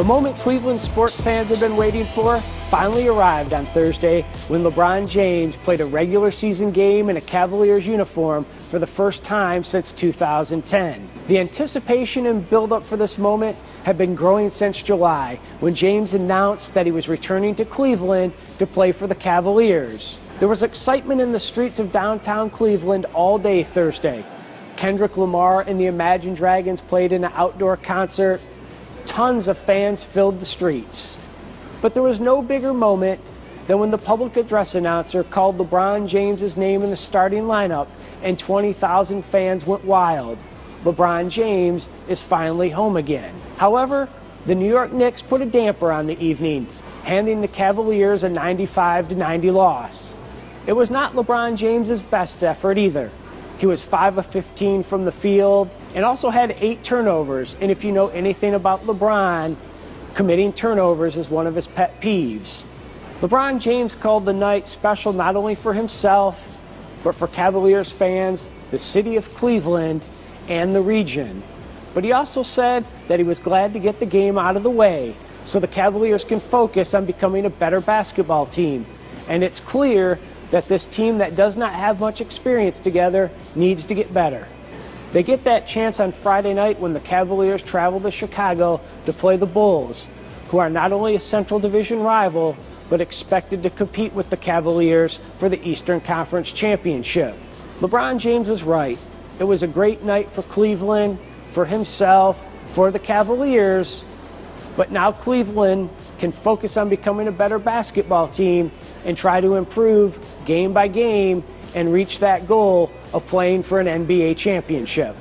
The moment Cleveland sports fans have been waiting for finally arrived on Thursday when LeBron James played a regular season game in a Cavaliers uniform for the first time since 2010. The anticipation and buildup for this moment have been growing since July when James announced that he was returning to Cleveland to play for the Cavaliers. There was excitement in the streets of downtown Cleveland all day Thursday. Kendrick Lamar and the Imagine Dragons played in an outdoor concert. Tons of fans filled the streets. But there was no bigger moment than when the public address announcer called LeBron James's name in the starting lineup and 20,000 fans went wild. LeBron James is finally home again. However, the New York Knicks put a damper on the evening, handing the Cavaliers a 95 90 loss. It was not LeBron James's best effort either. He was 5 of 15 from the field and also had 8 turnovers. And if you know anything about LeBron, committing turnovers is one of his pet peeves. LeBron James called the night special not only for himself, but for Cavaliers fans, the city of Cleveland, and the region. But he also said that he was glad to get the game out of the way so the Cavaliers can focus on becoming a better basketball team. And it's clear that this team that does not have much experience together needs to get better. They get that chance on Friday night when the Cavaliers travel to Chicago to play the Bulls, who are not only a Central Division rival, but expected to compete with the Cavaliers for the Eastern Conference Championship. LeBron James was right. It was a great night for Cleveland, for himself, for the Cavaliers, but now Cleveland can focus on becoming a better basketball team and try to improve game by game and reach that goal of playing for an NBA championship.